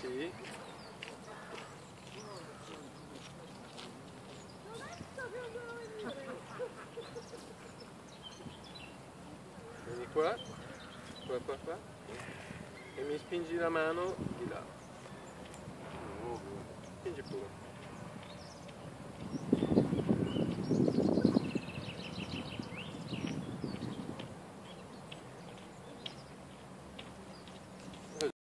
sì. Vieni qua, qua, qua, qua. E mi spingi la mano di là. Spingi pure.